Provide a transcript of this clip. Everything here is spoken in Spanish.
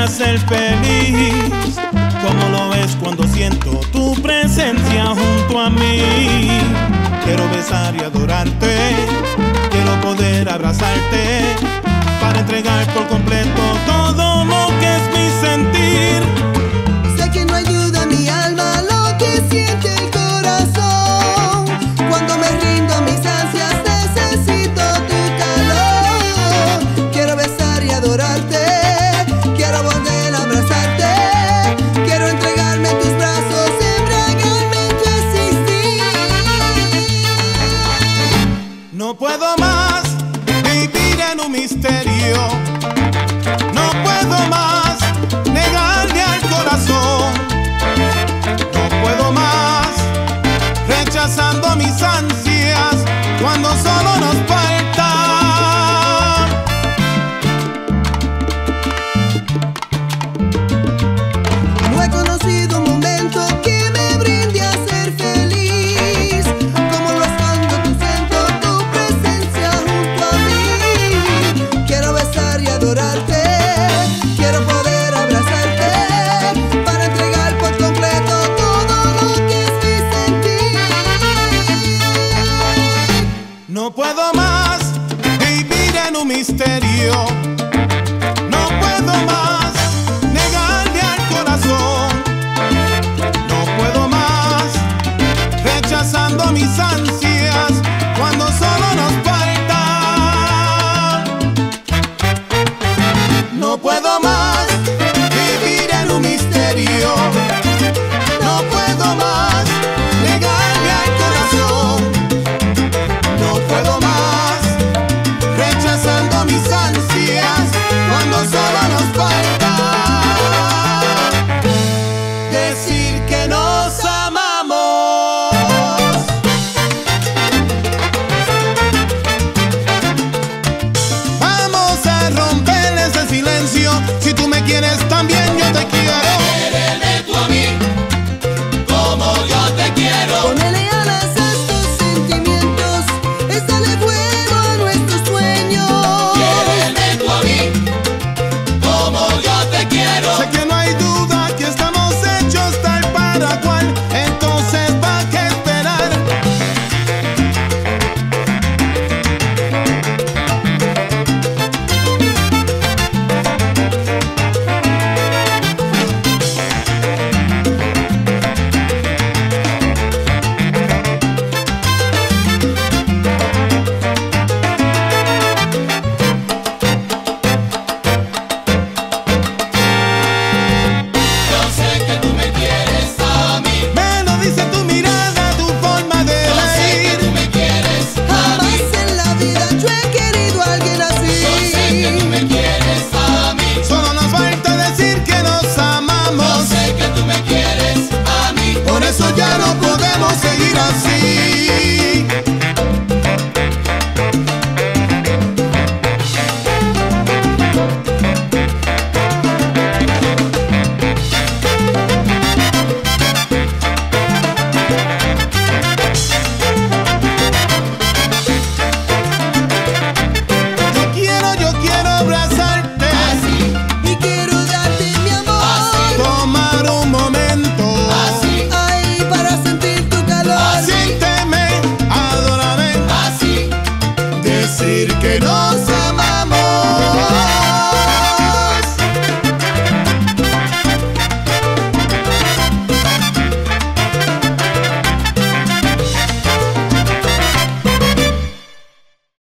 hacer feliz. Como lo ves cuando siento tu presencia junto a mí. Quiero besar y adorarte, quiero poder abrazarte para entregar por completo todo No puedo más negarle al corazón. No puedo más rechazando mis ansias cuando solo nos falta. No puedo más.